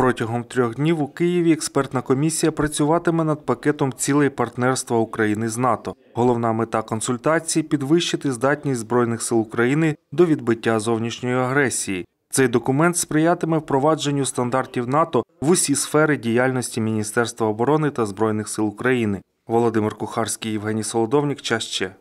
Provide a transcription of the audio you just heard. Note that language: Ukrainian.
Протягом трьох днів у Києві експертна комісія працюватиме над пакетом цілей партнерства України з НАТО. Головна мета консультації підвищити здатність збройних сил України до відбиття зовнішньої агресії. Цей документ сприятиме впровадженню стандартів НАТО в усі сфери діяльності Міністерства оборони та збройних сил України. Володимир Кухарський, Євгеній Солодовник. Чаще.